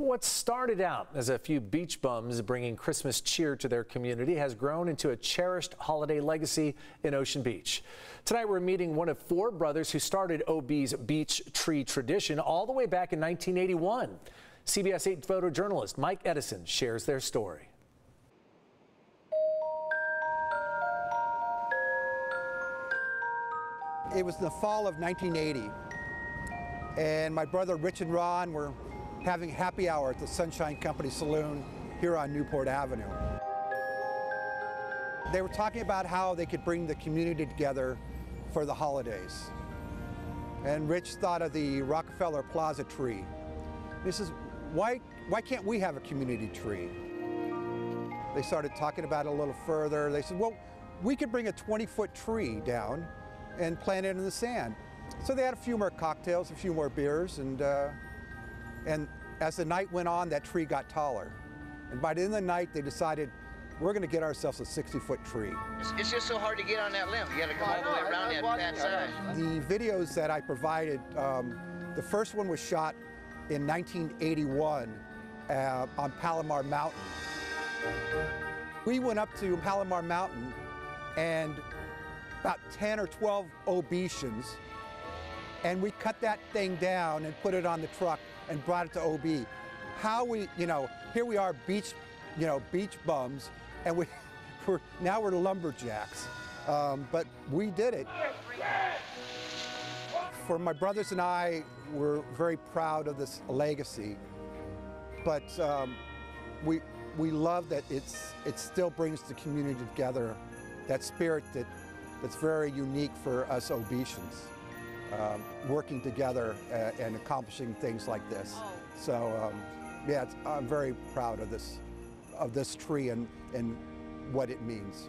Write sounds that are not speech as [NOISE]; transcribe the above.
What started out as a few beach bums bringing Christmas cheer to their community has grown into a cherished holiday legacy in Ocean Beach. Tonight we're meeting one of four brothers who started OB's beach tree tradition all the way back in 1981. CBS 8 photojournalist Mike Edison shares their story. It was the fall of 1980, and my brother Rich and Ron were having happy hour at the Sunshine Company Saloon here on Newport Avenue. They were talking about how they could bring the community together for the holidays. And Rich thought of the Rockefeller Plaza tree. He says, why, why can't we have a community tree? They started talking about it a little further. They said, well, we could bring a 20-foot tree down and plant it in the sand. So they had a few more cocktails, a few more beers, and uh, and as the night went on, that tree got taller. And by the end of the night, they decided, we're going to get ourselves a 60-foot tree. It's just so hard to get on that limb. You got to come all the way around that, that side. The videos that I provided, um, the first one was shot in 1981 uh, on Palomar Mountain. We went up to Palomar Mountain and about 10 or 12 obetians, and we cut that thing down and put it on the truck and brought it to OB. How we, you know, here we are beach, you know, beach bums, and we, [LAUGHS] we're, now we're lumberjacks. Um, but we did it. For my brothers and I, we're very proud of this legacy, but um, we, we love that it's, it still brings the community together, that spirit that, that's very unique for us Obetians um, working together uh, and accomplishing things like this. Oh. So um, yeah, I'm very proud of this, of this tree and, and what it means.